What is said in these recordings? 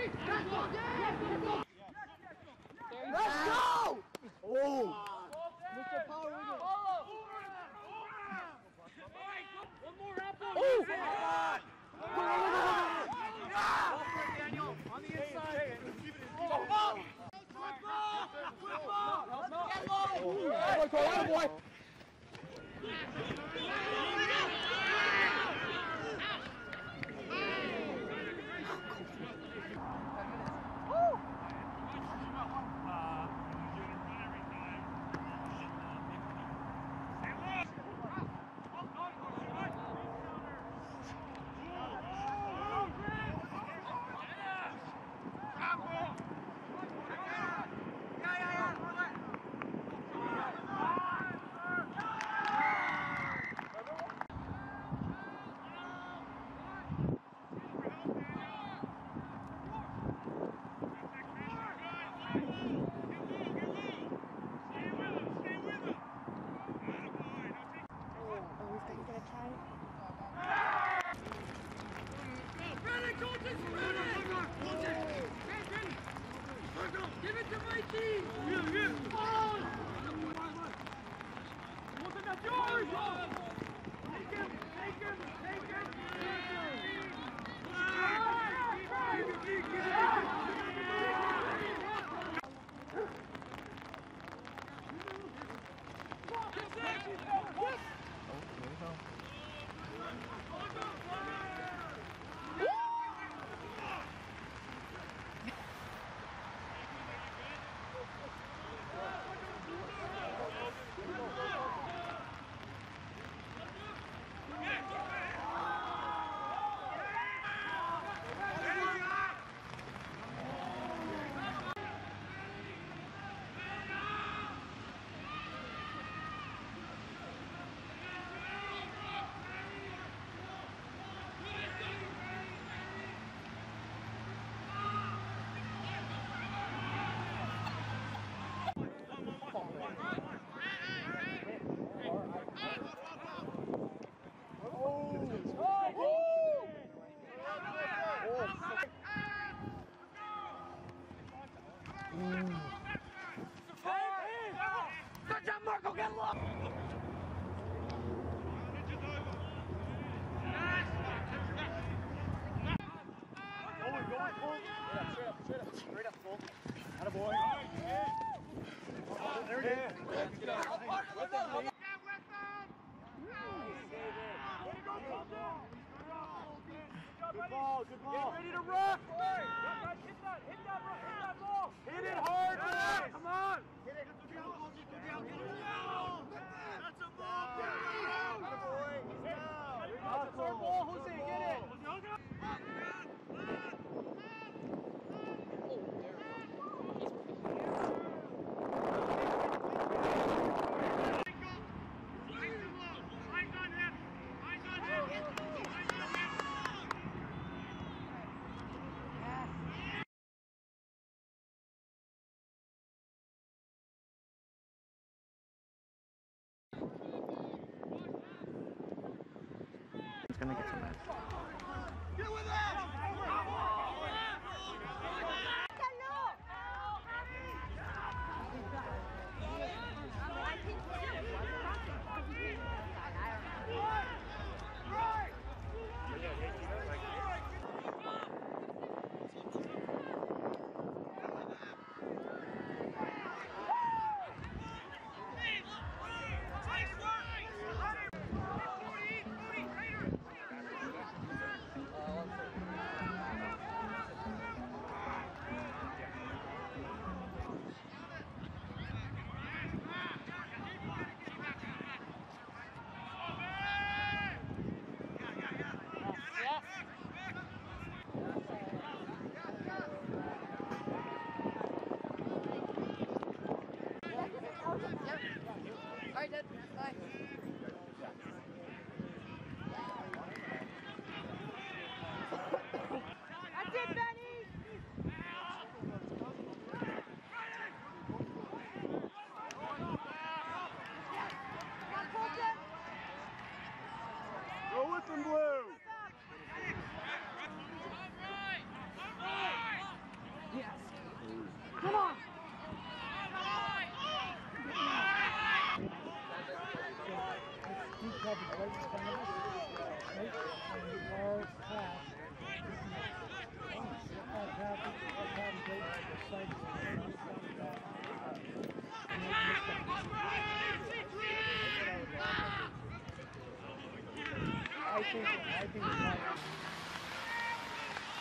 Let's go! Oh! Mr. Power with it. One more apple. Oh! Daniel, on the inside. Boy, Cole, atta boy. Give at George! Take him! Take him! Take him! Take him! Good job, Marco! Get low! Good ball, good ball. Get ready to rock! Hit that, hit that, hit that ball! Hit it hard! Come on! That's a ball! That's our ball, get it! Gonna get some mess.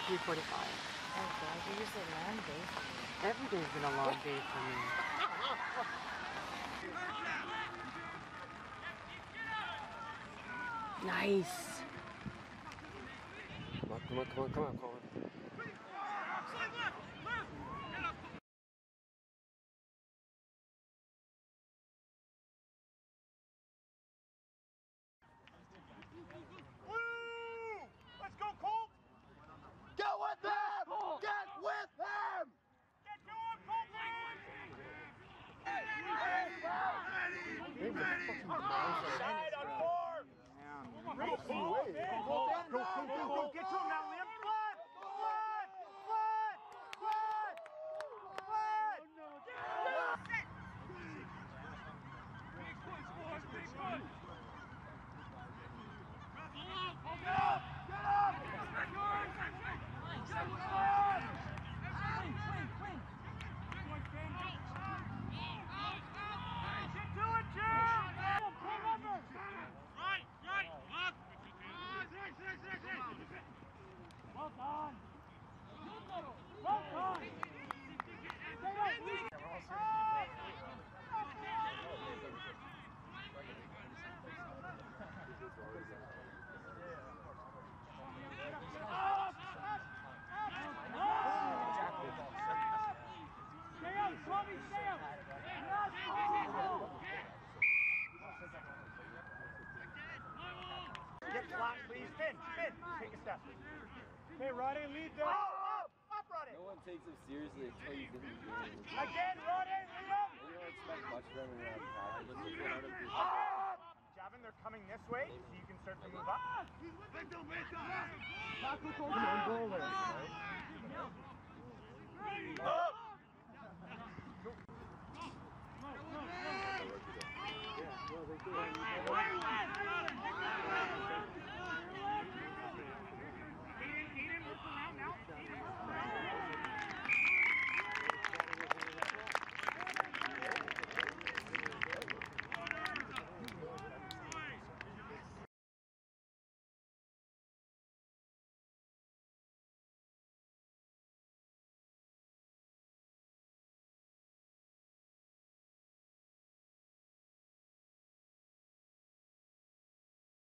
3:45. Oh god, you're just a long day for me. Every day's been a long day for me. Nice. Come on, come on, come on, come on, come on. Let's go, Colt! Get with him! Get with him! Get to him, Colton! Side Block, please. Spin, spin. Take a step. Hey, Roddy, lead them. Oh, up, oh, up, Roddy. No one takes him seriously until you give him the game. Again, Roddy, lead up. We don't expect much from him when you're on the top. Javin, they're coming this way, so you can start to move up. Tackle goal. goal there, right? Up. No, no, no. Yeah, well, they.